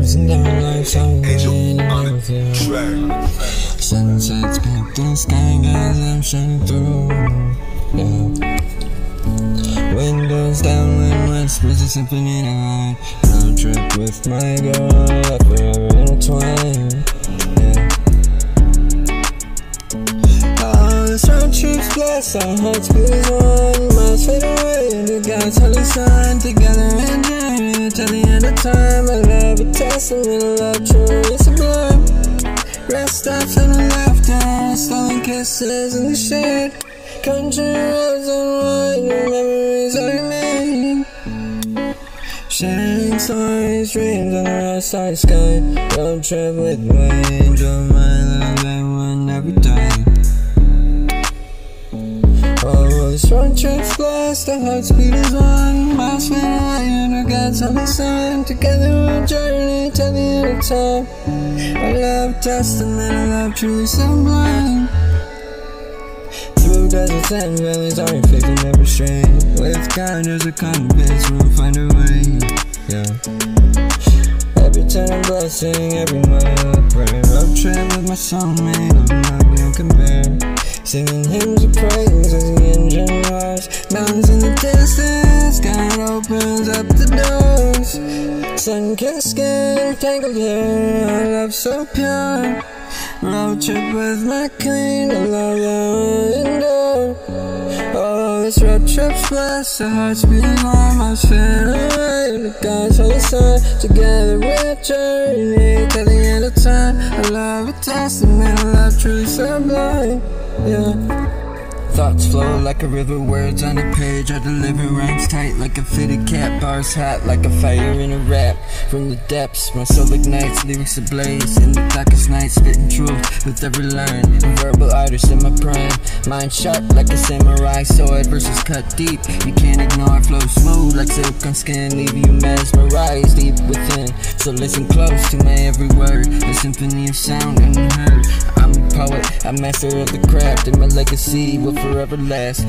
Dancing down life's highway with you. Sunsets paint the sky as I'm shining through. Yeah. Windows down when whispers a symphony night Road trip with my girl, forever intertwined Yeah. Oh, this road trip's blessed, our hearts as one Miles fade away, and the God's holy sun Together and journey till the end of time I love a testament, a love truly sublime Rest stops and the laughter, stolen kisses in the shade Country roads and wine, memories are made Sharing stories, dreams on a starry sky. Road trip with my angel, my Trip's blessed, our hearts beat as one Miles fade away under God's holy sun Together we'll journey till the of time. Our love testament, our love truly sublime. Through deserts and valleys, our faith will never stray With God as a compass, we'll find a way, yeah. Every turn a blessing, every mile a prayer. Road trip with my soulmate, of love beyond compare Skin, tangled hair, love so pure. Road trip with my queen, a love will endure Oh, this road trip's blessed, our hearts beat warm, I fed away The God's holy sun, together we'll journey till the end of time. I love a testament, love truly sublime. Yeah. Thoughts flow like a river, words on a page. I deliver rhymes tight like a fitted cap? Bars hot like a fire in a rap. From the depths, my soul ignites Lyrics ablaze. In the darkest night Spitting truth with every line. A verbal artist in my prime. Mind sharp like a samurai sword Verses cut deep, you can't ignore Flow smooth like silk on skin Leave you mesmerized deep within. So listen close to my every word. The symphony of sound unheard poet, a master of the craft And my legacy will forever last